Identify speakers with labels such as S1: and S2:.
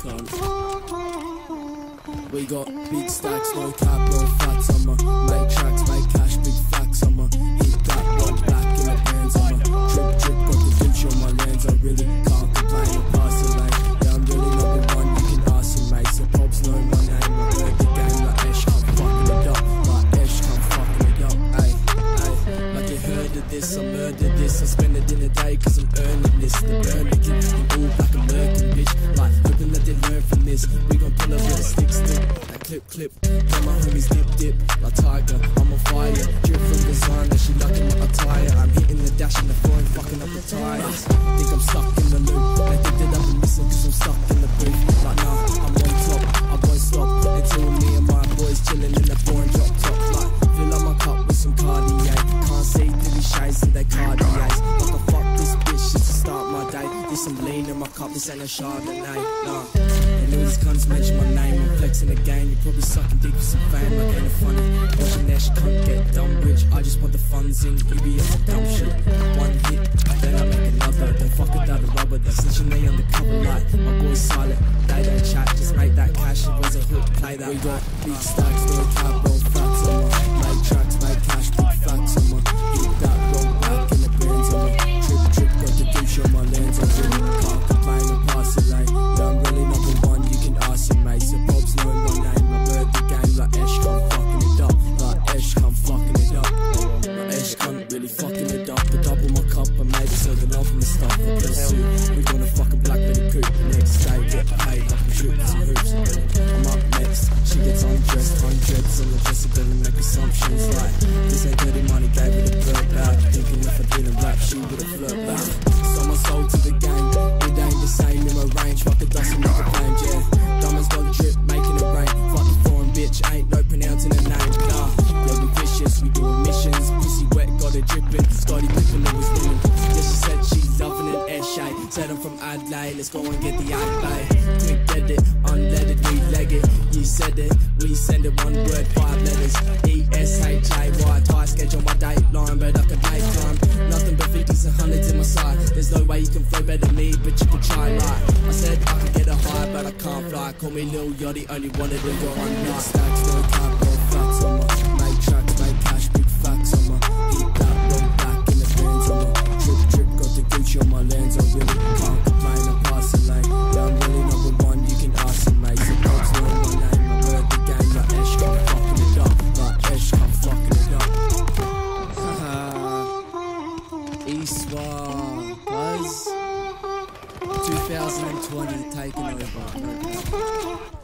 S1: Cunt. We got big stacks, no cap, no fats. Make this, I'm murdered this. I spend it in a day cause I'm earning this. The burn again, in all black and lurking, bitch. Like, hoping that they learn from this. We gon' pull up with a stick, stick. That clip, clip. Tell my homies dip, dip. Like Tiger, I'm on fire. Drip from designer, she liking my attire. I'm hitting the dash in the floor and fucking up the tires. Think I'm stuck in the loop. They think that been missing cause I'm stuck through these shades and they Cartiers. Like, I fuck this bitch just to start my day. This some lean in my cup, this ain't a Chardonnay. Nah. And all these cunts mention my name. I'm flexing the game. You're probably sucking dick for some fame. Like, ain't it funny? Watching Nash can't get dumb rich. I just want the funds in. You be some dumb shit. One hit, then I make another. Then fuck it out of rubber. They're snitching, they undercover. Like, my boy's silent. They don't chat, just make that cash. It was a hook, play that. We got big stacks, no cap, It so the love and the stuff. I put a suit, we gonna fucking black belly coop. Next day, get paid like I'm shooting some hoops. I'm up next, she gets undressed, hundreds on the dresser, gonna make assumptions like this ain't dirty money, gave her the bird back. Thinking if I didn't rap, she would've flirt Adelaide, let's go and get the outlay. Quick get it, unleaded, we leg it. You said it, we send it one word, five letters. E-S-H-A-Y, tie sketch on my dateline, but I can make time. Nothing but 50s and hundreds in my side. There's no way you can flow better than me, but you can try like. I said I could get a high, but I can't fly. Call me Lil Yachty, only wanted to go on night. 2020 taking over.